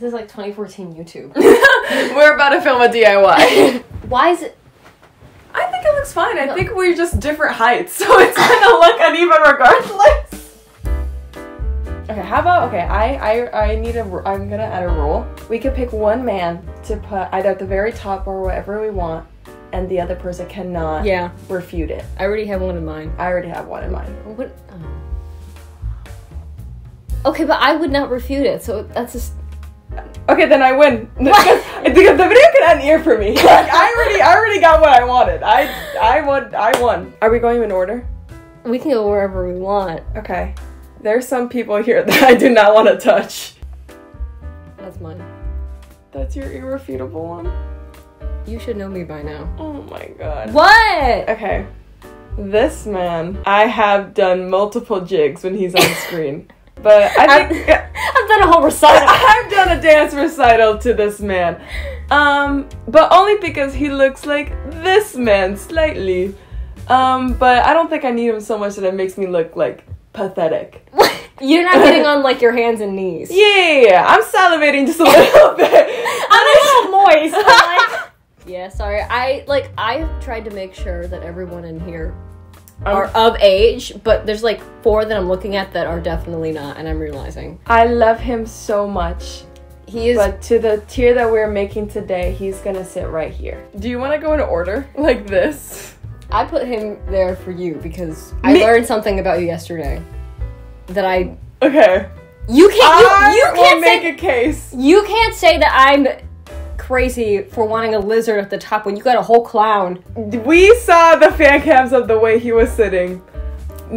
This is like 2014 YouTube. We're about to film a DIY. Why is it? I think it looks fine. I No. think we're just different heights, so it's gonna look uneven regardless. Okay, how about okay? I I I need a. I'm gonna add a rule. We could pick one man to put either at the very top or whatever we want, and the other person cannot Yeah, refute it. I already have one in mind. I already have one in mind. What? oh. Okay, but I would not refute it, so that's just. Okay, then I win. because the video can end here for me. Like I already, I already got what I wanted. I, I won. I won. Are we going in order? We can go wherever we want. Okay. There's some people here that I do not want to touch. That's mine. That's your irrefutable one. You should know me by now. Oh my god. What? Okay. This man, I have done multiple jigs when he's on screen. But I think I've done a whole recital. I've done a dance recital to this man. Um, but only because he looks like this man slightly. Um, but I don't think I need him so much that it makes me look like pathetic. You're not getting on like your hands and knees. Yeah, yeah, yeah. I'm salivating just a little bit. I'm a little moist. like- yeah, sorry. I like I tried to make sure that everyone in here are Um, of age, but there's like four that I'm looking at that are definitely not, and I'm realizing I love him so much. he is. But to the tier that we're making today, he's gonna sit right here. Do you want to go in order like this? I put him there for you because I Me- learned something about you yesterday that I. Okay. You can't. I You, you can't make say. a case. You can't say that I'm crazy for wanting a lizard at the top when you got a whole clown. We saw the fan cams of the way he was sitting.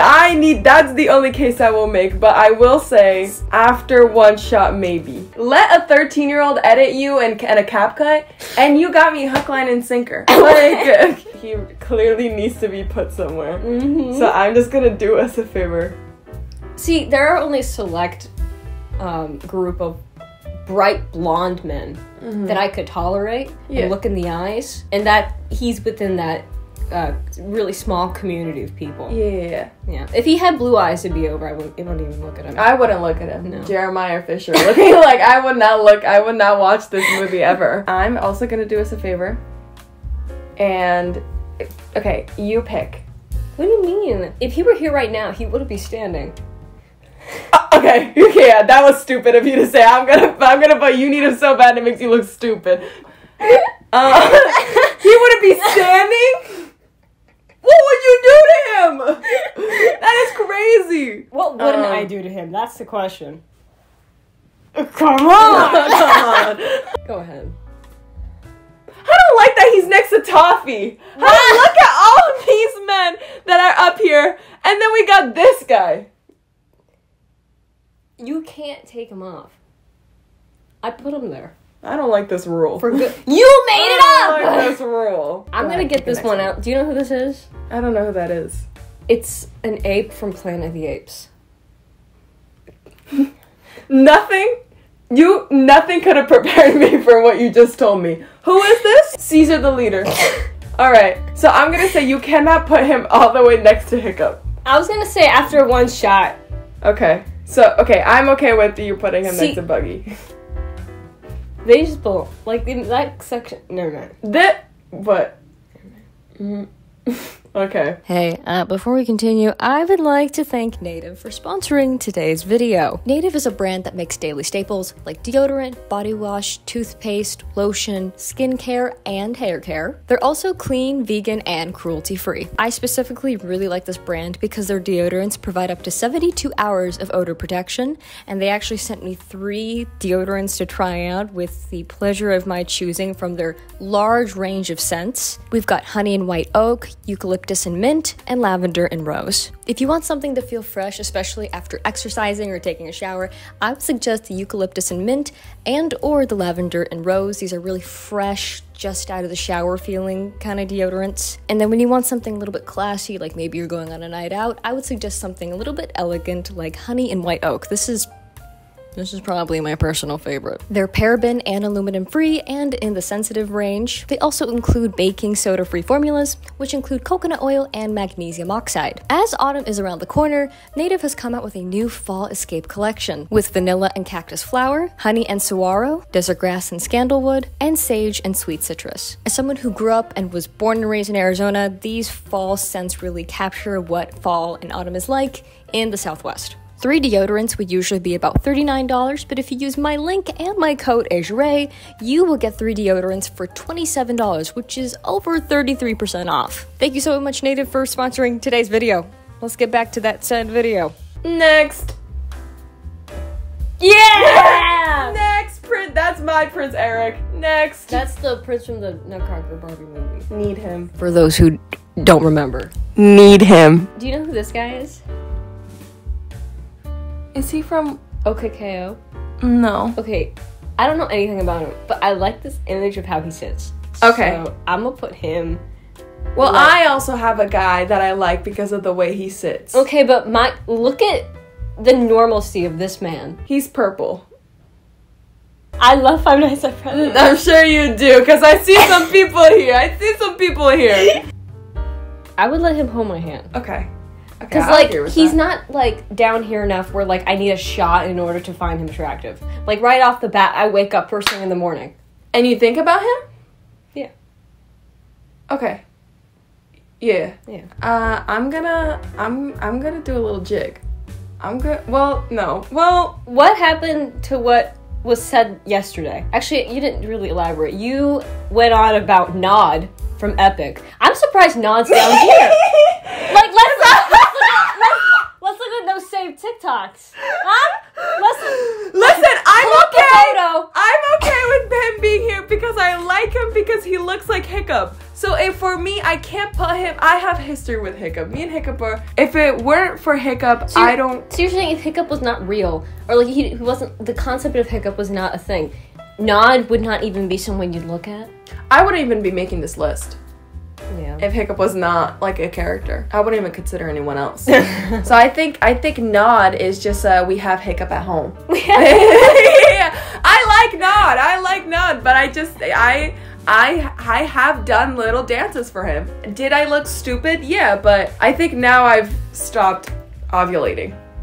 I need that's the only case I will make, but I will say after one shot maybe. Let a 13 year old edit you and, and a CapCut, and you got me hook, line, and sinker. Like he clearly needs to be put somewhere. Mm-hmm. So I'm just gonna do us a favor. See, there are only select um, group of bright blonde men that I could tolerate Yeah. and look in the eyes, and that he's within that uh, really small community of people. Yeah. Yeah. If he had blue eyes, it'd be over. I wouldn't, I wouldn't even look at him. I wouldn't look at him. No. Jeremiah Fisher looking like I would not look I would not watch this movie ever. I'm also gonna do us a favor. And okay, you pick. what do you mean? If he were here right now, he wouldn't be standing. Okay, yeah, that was stupid of you to say. I'm gonna I'm gonna put you need him so bad it makes you look stupid. Uh, he wouldn't be standing? What would you do to him? That is crazy. What wouldn't Um, I do to him? That's the question. Come on! Come on. Go ahead. I don't like that he's next to Toffee. I don't look at all of these men that are up here, and then we got this guy. You can't take him off. I put him there. I don't like this rule. For good. You made it up. I don't like this rule. I'm Go gonna ahead, get this one out. Do you know who this is? I don't know who that is. It's an ape from Planet of the Apes. Nothing. You nothing could have prepared me for what you just told me. Who is this? Caesar the leader. All right. So I'm gonna say you cannot put him all the way next to Hiccup. I was gonna say after one shot. Okay. So okay, I'm okay with you putting him See- next to Buggy. They just both like in that section. Never mind. That what? okay. Hey, uh, before we continue, I would like to thank Native for sponsoring today's video. Native is a brand that makes daily staples like deodorant, body wash, toothpaste, lotion, skincare, and hair care. They're also clean, vegan, and cruelty free. I specifically really like this brand because their deodorants provide up to 72 hours of odor protection, and they actually sent me three deodorants to try out with the pleasure of my choosing from their large range of scents. We've got honey and white oak, eucalyptus and mint, and lavender and rose. If you want something to feel fresh, especially after exercising or taking a shower, I would suggest the eucalyptus and mint and or the lavender and rose. These are really fresh, just out of the shower feeling kind of deodorants. And then when you want something a little bit classy, like maybe you're going on a night out, I would suggest something a little bit elegant like honey and white oak. This is This is probably my personal favorite. They're paraben and aluminum free and in the sensitive range. They also include baking soda free formulas, which include coconut oil and magnesium oxide. As autumn is around the corner, Native has come out with a new fall escape collection with vanilla and cactus flower, honey and saguaro, desert grass and scandalwood, and sage and sweet citrus. As someone who grew up and was born and raised in Arizona, these fall scents really capture what fall and autumn is like in the Southwest. Three deodorants would usually be about $39, but if you use my link and my code AISHARAE, you will get three deodorants for $27, which is over 33% off. Thank you so much, Native, for sponsoring today's video. Let's get back to that said video. Next. Yeah! Next Prince. That's my Prince Eric. Next. That's the prince from the Nutcracker Barbie movie. Need him. For those who don't remember. Need him. Do you know who this guy is? Is he from? OKKO. No. Okay, I don't know anything about him, but I like this image of how he sits. Okay. So I'm gonna put him. Well, Like- I also have a guy that I like because of the way he sits. Okay, but my look at the normalcy of this man. He's purple. I love Five Nights at Freddy's. I'm sure you do, because I see some people here. I see some people here. I would let him hold my hand. Okay. Okay. Cause I'll like he's that. not like down here enough where like I need a shot in order to find him attractive. Like right off the bat, I wake up first thing in the morning. And you think about him? Yeah. Okay. Yeah. Yeah. Uh, I'm gonna, I'm, I'm gonna do a little jig. I'm good. Well, no. Well, What happened to what was said yesterday? Actually, you didn't really elaborate. You went on about Nod from Epic. I'm surprised Nod's down here. Like let's let's look at, let's, let's look at those saved TikToks. Huh? Let's listen, I'm pull up the okay. I'm okay with him being here because I like him because he looks like Hiccup. So if for me, I can't put him. I have history with Hiccup. Me and Hiccup are. If it weren't for Hiccup, So I don't. So you're saying if Hiccup was not real, or like he, he wasn't, the concept of Hiccup was not a thing. Nod would not even be someone you'd look at. I wouldn't even be making this list Yeah. if Hiccup was not like a character. I wouldn't even consider anyone else. so I think I think Nod is just uh, we have Hiccup at home. yeah, I like Nod. I like Nod, but I just I I I have done little dances for him. Did I look stupid? Yeah, but I think now I've stopped ovulating.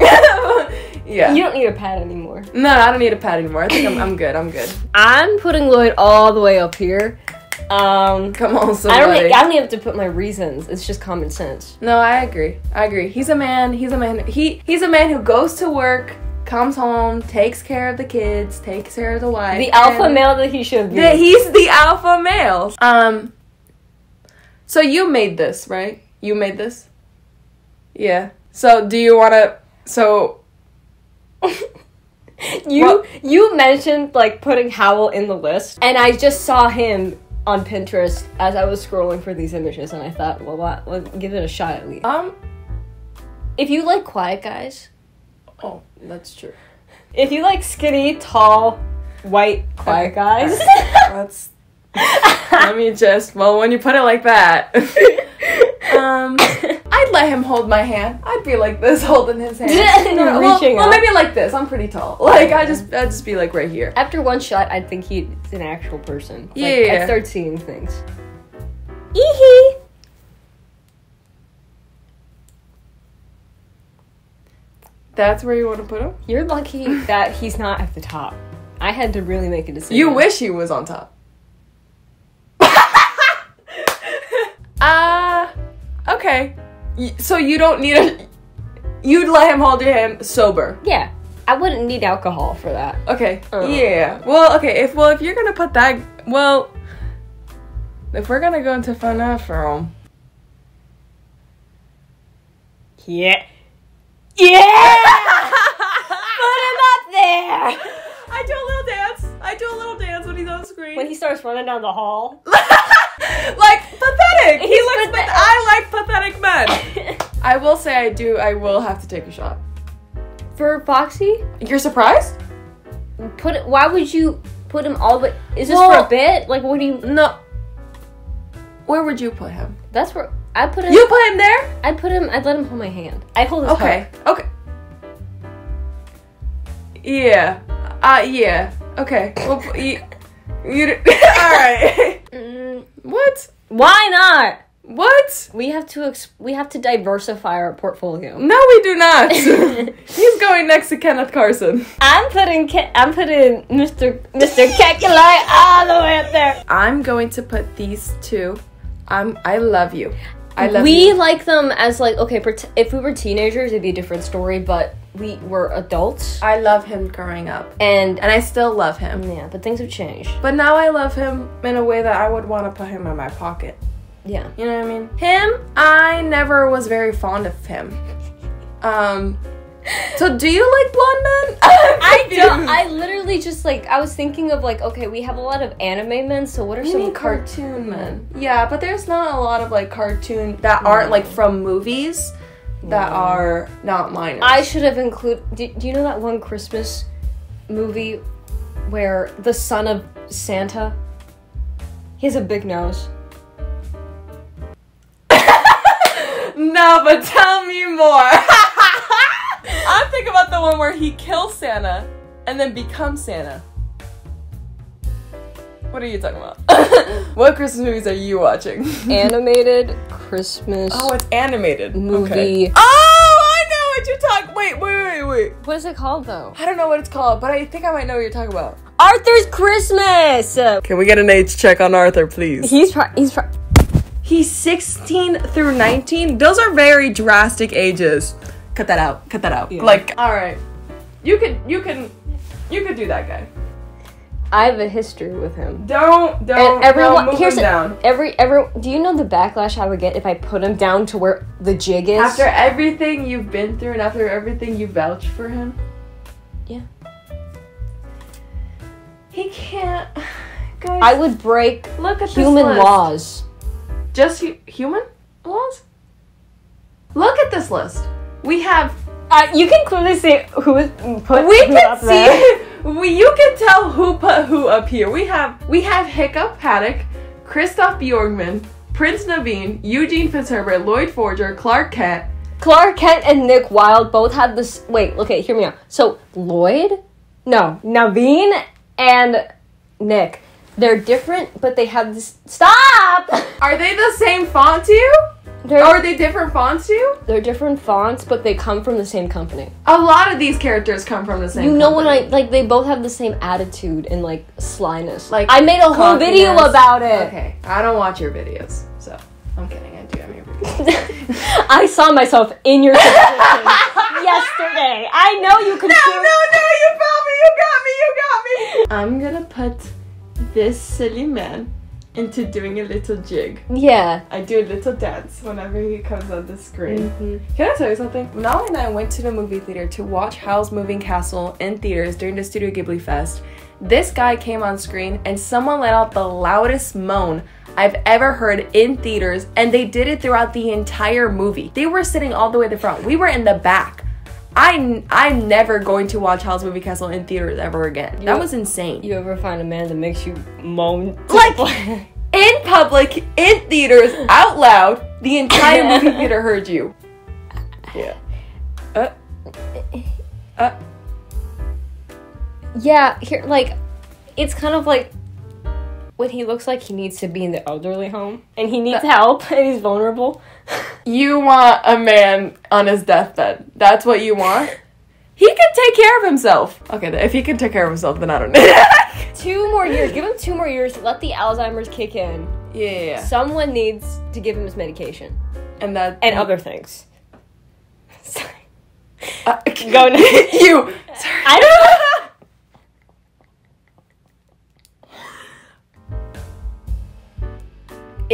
yeah. you don't need a pad anymore. no, I don't need a pad anymore. I think I'm, I'm good. I'm good. I'm putting Lloyd all the way up here. Um, Come on, I don't. I don't even have to put my reasons. It's just common sense. No, I agree. I agree. He's a man. He's a man. He he's a man who goes to work, comes home, takes care of the kids, takes care of the wife. The alpha male that he should be. He's the alpha male. Um. So you made this, right? You made this. Yeah. So do you want to? So you Well- you mentioned like putting Howell in the list, and I just saw him on Pinterest as I was scrolling for these images, and I thought, well, what, well give it a shot at least. um. If you like quiet guys, Oh, that's true. if you like skinny, tall, white, quiet guys, That's. let me just. Well, when you put it like that. Um, I'd let him hold my hand. I'd be like this, holding his hand. You're well, well, maybe like this. I'm pretty tall. Like I just, I'd just be like right here. after one shot, I'd think he's an actual person. Like, Yeah. I'd start seeing things. Eehee! That's where you want to put him. You're lucky that he's not at the top. I had to really make a decision. You wish he was on top. Ah, okay. So you don't need a. You'd let him hold your hand sober. Yeah. I wouldn't need alcohol for that. Okay. Uh. Yeah. Well, okay. If well, if you're gonna put that, well, if we're gonna go into FNAF Yeah. Yeah! Put him up there! I do a little dance. I do a little dance when he's on screen. When he starts running down the hall. like pathetic. he looks. pathetic. Path- I like pathetic men. I will say I do. I will have to take a shot. For Foxy, You're surprised? put it. Why would you put him all the? Is this Well- for a bit? Like, what do you? No. Where would you put him? That's where I put him. You put him there? I put him. I'd let him hold my hand. I hold his Okay. Okay. Yeah. Uh, yeah. Okay. Well, you, you all right. Mm, what? Why not? What? We have to ex- we have to diversify our portfolio. No, we do not. He's going next to Kenneth Carson. I'm putting Ke- I'm putting Mr. Mr. Kekulai all the way up there. I'm going to put these two. I'm. I love you. I love we you. like them as like okay, if we were teenagers, it'd be a different story. But we were adults, I love him growing up, and and I still love him. yeah, but things have changed. But now I love him in a way that I would want to put him in my pocket. Yeah, You know what I mean? Him, I never was very fond of him. Um. So do you like blonde men? I don't. I literally just like I was thinking of like okay, we have a lot of anime men. So what are You some cartoon men? Yeah, but there's not a lot of like cartoon that aren't like from movies that No. are not minors. I should have included. Do, do you know that one Christmas movie where the son of Santa? He has a big nose. no, but tell me more. I'm thinking about the one where he kills Santa and then becomes Santa. What are you talking about? what Christmas movies are you watching? Animated Christmas oh, it's animated. movie. Okay. Oh, I know what you're talking. Wait, wait, wait, wait. What is it called though? I don't know what it's called, but I think I might know what you're talking about. Arthur's Christmas. Can we get an age check on Arthur, please? He's pro- he's pro- He's 16 through 19. Those are very drastic ages. Cut that out. Cut that out. Yeah. Like, all right, you could, you can, you could do that guy. I have a history with him. Don't, don't. And everyone no, move here's him the- down. every every. Do you know the backlash I would get if I put him down to where the jig is? After everything you've been through and after everything you vouch for him. Yeah. He can't. Guys, I would break look at human this laws. Just hu- human laws. Look at this list. We have Uh, you can clearly see who is put. we who can up there. see we you can tell who put who up here. We have we have Hiccup Haddock, Kristoff Bjorgman, Prince Naveen, Eugene Fitzherbert, Lloyd Forger, Clark Kent. Clark Kent and Nick Wilde both had this. Wait, okay, hear me out. So Lloyd, no, Naveen and Nick, they're different, but they have this. Stop. Are they the same font to you? They're, are they different fonts too? they're different fonts, but they come from the same company. A lot of these characters come from the same. You know when I like they both have the same attitude and like slyness. Like, I made a whole video about it. Okay, I don't watch your videos, so I'm kidding. I do have your videos. I saw myself in your situation yesterday. I know you can. no, no, you found me. You got me. You got me. I'm gonna put this silly man into doing a little jig. Yeah. I do a little dance whenever he comes on the screen. Mhm. Can I tell you something? Nolly and I went to the movie theater to watch Howl's Moving Castle in theaters during the Studio Ghibli Fest. This guy came on screen and someone let out the loudest moan I've ever heard in theaters, and they did it throughout the entire movie. They were sitting all the way at the front. We were in the back. I, I'm never going to watch Howl's Moving Castle in theaters ever again. You- that was insane. You ever find a man that makes you moan? Like- in public, in theaters, out loud, the entire movie theater heard you. Yeah. Uh, uh, yeah, here like it's kind of like when he looks like he needs to be in the elderly home and he needs help and he's vulnerable. you want a man on his deathbed. That's what you want? He can take care of himself. Okay, if he can take care of himself, then I don't know. two more years. Give him two more years. Let the Alzheimer's kick in. yeah, yeah, yeah. Someone needs to give him his medication And that. and other things. Sorry. Uh, Go you. Sorry. I don't.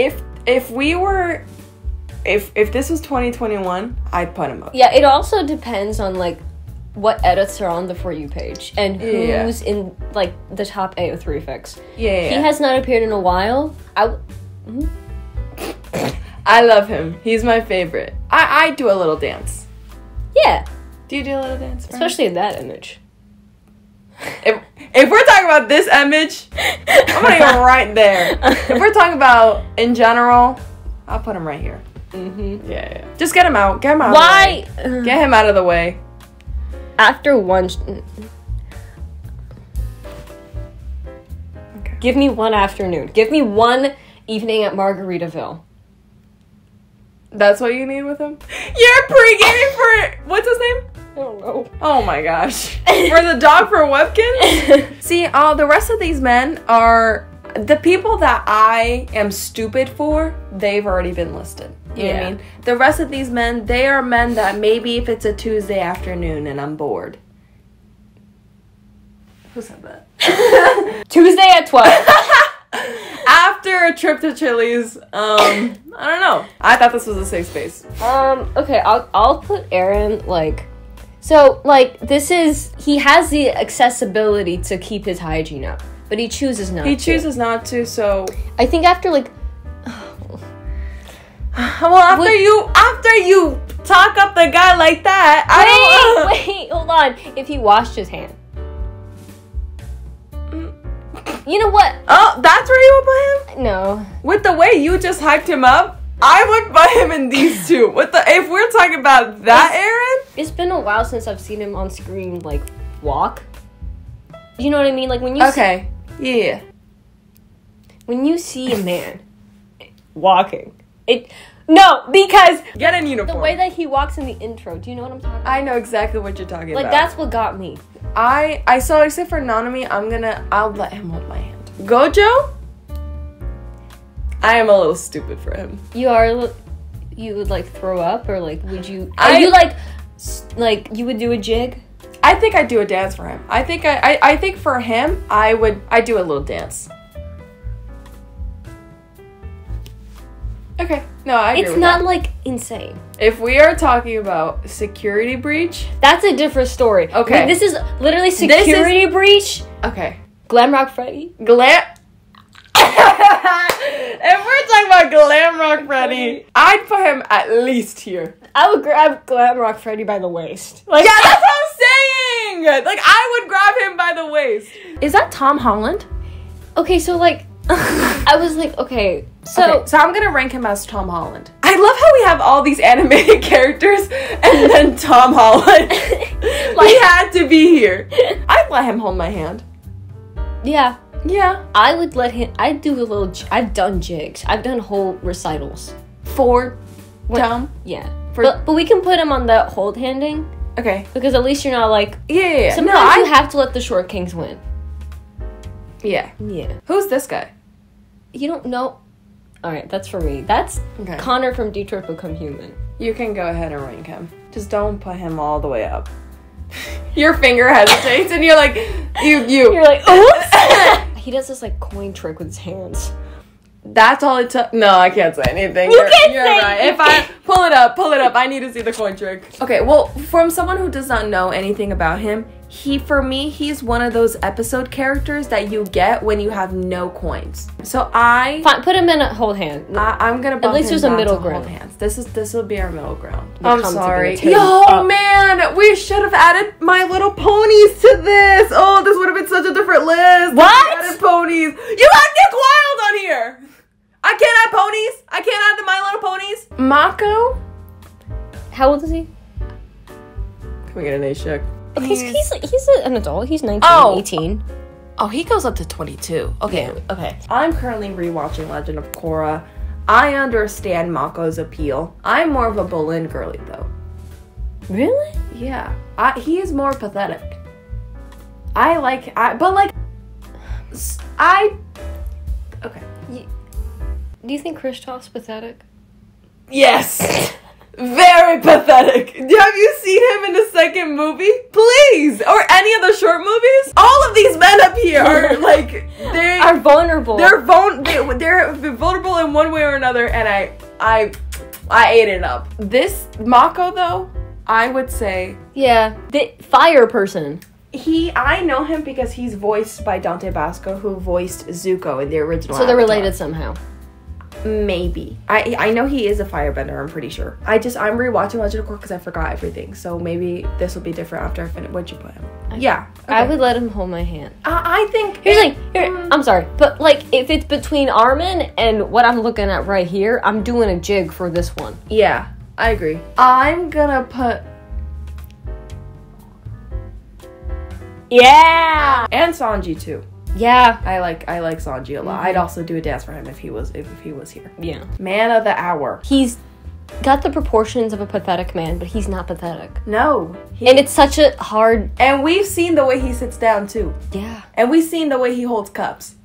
If if we were, if if this was 2021, I'd put him up. Yeah, it also depends on like what edits are on the for you page and Yeah. who's in like the top AO3 fics. Yeah, yeah, He has not appeared in a while. I w- I love him. He's my favorite. I I do a little dance. yeah, Do you do a little dance? Especially in that image. if if we're talking about this image, I'm gonna go right there. If we're talking about in general, I'll put him right here. Mm-hmm. Yeah, yeah. Just get him out. Get him out. Why? Of the way. Get him out of the way. After one, sh- Give me one afternoon. Give me one evening at Margaritaville. That's what you need with him? You're pre-gaming for what's his name? Don't know. Oh my gosh. For the dog for Webkin? See, uh, the rest of these men are the people that I am stupid for, they've already been listed. You know what I mean? The rest of these men, they are men that maybe if it's a Tuesday afternoon and I'm bored. Who said that? Tuesday at 12. After a trip to Chili's, um, I don't know. I thought this was a safe space. um, okay, I'll, I'll put Aaron, like, so, like, this is, he has the accessibility to keep his hygiene up, but he chooses not He to. chooses not to, so I think after, like, well after Would- you after you talk up the guy like that, I don't wait, wait, hold on. If he washed his hand. You know what? Oh, that's where you would put him? No. With the way you just hyped him up, I would put him in these two. With the if we're talking about that Aaron, It's been a while since I've seen him on screen, like, walk. You know what I mean? Like, when you see, okay, yeah, when you see a man walking, it no because get in uniform. the way that he walks in the intro. Do you know what I'm talking about? I know exactly what you're talking Like about. Like that's what got me. I I saw except for Nanami, I'm gonna I'll let him hold my hand. Gojo, I am a little stupid for him. You are you would like throw up or like would you? Are I- you like like you would do a jig? I think I'd do a dance for him. I think I, I I think for him I would I do a little dance. Okay, no, I agree It's not that. like insane. If we are talking about security breach, That's a different story. Okay. Like, this is literally is- security breach. okay, Glam Rock Freddy. glam. If we're talking about glam rock Freddy, I'd put him at least here. I would grab Glam Rock Freddy by the waist. Like Yeah, that's what I'm saying. Like I would grab him by the waist. Is that Tom Holland? Okay, so like I was like, okay, so okay, so I'm gonna rank him as Tom Holland. I love how we have all these animated characters and then Tom Holland. he had to be here. I'd let him hold my hand. yeah, Yeah. I would let him. I'd do a little. I've done jigs. I've done whole recitals. For Tom. Yeah, For- but but we can put him on the hold handing Okay. because at least you're not like. Yeah, yeah, yeah. Sometimes no, I, you have to let the short kings win. Yeah. Yeah, Who's this guy? you don't know. All right, that's for me. That's Okay. Connor from Detroit Become Human. You can go ahead and rank him. Just don't put him all the way up. Your finger hesitates and you're like, you, you. You're like, oops. he this like coin trick with his hands. That's all it took. No, I can't say anything. You you're, can't you're say right. If I pull it up, pull it up. I need to see the coin trick. Okay, well, from someone who does not know anything about him, he for me, he's one of those episode characters that you get when you have no coins. So I, Fine, put him in a hold hand. I I'm gonna. bump least him there's a down middle to hold ground. Hands. This is this will be our middle ground. The I'm sorry. gonna Yo, you up. man, we should have added My Little Ponies to this. Oh, this would have been such a different list. What? We added ponies. You had Nick Wilde on here. I can't add ponies. I can't add the My Little Ponies. Mako. How old is he? Can we get an A check? Okay, he's he's, he's an adult. He's 19, Oh. 18. Oh, he goes up to 22. Okay, okay. I'm currently rewatching Legend of Korra. I understand Mako's appeal. I'm more of a Bolin girly though. Really? Yeah, I, he is more pathetic. I like, I but like, s- I. Okay. Do you think Kristoff's pathetic? Yes. Very pathetic. Have you seen him in the second movie? Please, or any of the short movies? All of these men up here are like they Are vulnerable. they're vul- they, they're vulnerable in one way or another, and I I I ate it up. This Mako though, I would say yeah, the fire person. he I know him because he's voiced by Dante Basco, who voiced Zuko in the original. So they're Avatar. related somehow. Maybe. I I know he is a firebender. I'm pretty sure. I just I'm rewatching Legend of Korra because I forgot everything. So maybe this will be different after I finish. What'd you put him? yeah. I would let him hold my hand. I, I think. Here's like, here, mm. I'm sorry, but like, if it's between Armin and what I'm looking at right here, I'm doing a jig for this one. Yeah, I agree. I'm gonna put Yeah. and Sanji too. Yeah. I like I like Sanji a lot. I'd mm-hmm. also do a dance for him if he was if, if he was here. Yeah. Man of the hour. He's got the proportions of a pathetic man, but he's not pathetic. No. He, And it's such a hard. and we've seen the way he sits down too. Yeah. And we've seen the way he holds cups.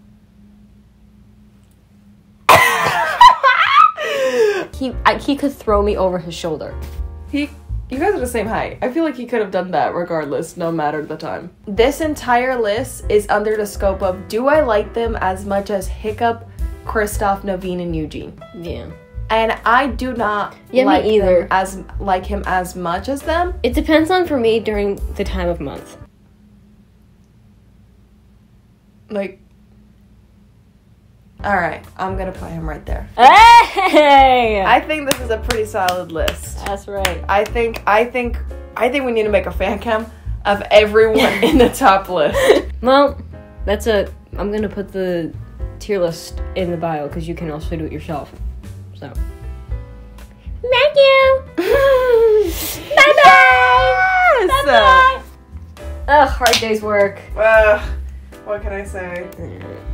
He I, he could throw me over his shoulder. He you guys are the same height. I feel like he could have done that regardless, no matter the time. This entire list is under the scope of do I like them as much as Hiccup, Kristoff, Naveen, and Eugene? Yeah. And I do not Yeah, me like either. as like him as much as them. It depends on for me during the time of month. Like Alright, I'm gonna put him right there. Hey! I think this is a pretty solid list. That's right. I think I think I think we need to make a fan cam of everyone in the top list. Well, that's a. I'm gonna put the tier list in the bio because you can also do it yourself. So. Thank you. bye bye. Bye bye. Ugh, hard day's work. Uh, what can I say? Mm.